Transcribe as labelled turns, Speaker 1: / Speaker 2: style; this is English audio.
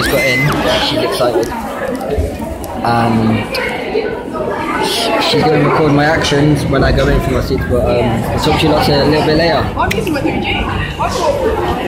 Speaker 1: just got in. She's excited. Um, and she's going to record my actions when I go in for my seat. But um, I'll talk to you lots uh, a little bit later.